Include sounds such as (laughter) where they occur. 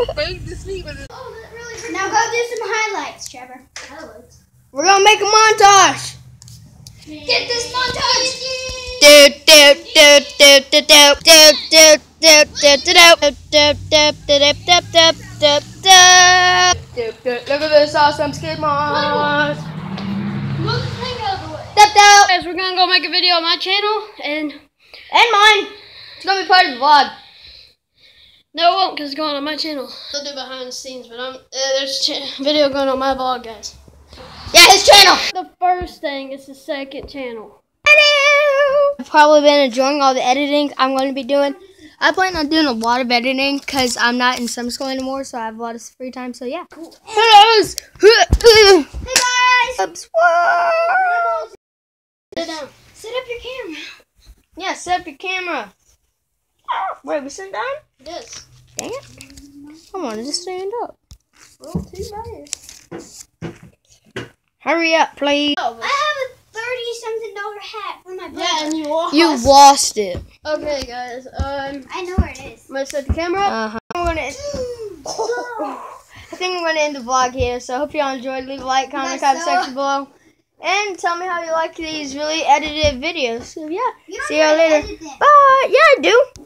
okay? I just like begged, begged to sleep. And Now go do some highlights, Trevor. Highlights. We're gonna make a montage. Get this montage. Do do do do do do do do do do do do do do do do do do do do. Look at this awesome skid mod. Move the thing out of the way. Step out. Guys, we're gonna go make a video on my channel, and And mine. It's gonna be part of the vlog. No, it won't, because it's going on my channel. I'll do behind the scenes, but I'm uh, there's a ch- (laughs) video going on my vlog, guys. Yeah, his channel. The first thing is the second channel. Hello! I've probably been enjoying all the editing I'm going to be doing. I plan on doing a lot of editing because I'm not in summer school anymore, so I have a lot of free time. So yeah. Hello. Hey guys. Subscribe. Sit down. Set up your camera. Yeah, set up your camera. Wait, we sitting down? Yes. Dang it. Come on, just stand up. Well, too bad. Hurry up, please. I have a thirty something dollar hat for my brother. Yeah, and you lost. You lost it. Okay, guys. Um, I know where it is. I'm gonna set the camera up. Uh-huh. I'm gonna, (laughs) I think I'm going to end the vlog here. So I hope y'all enjoyed. Leave a like, comment, comment saw- section below. And tell me how you like these really edited videos. So yeah. You See y'all know how to later. Bye. Yeah, I do. No.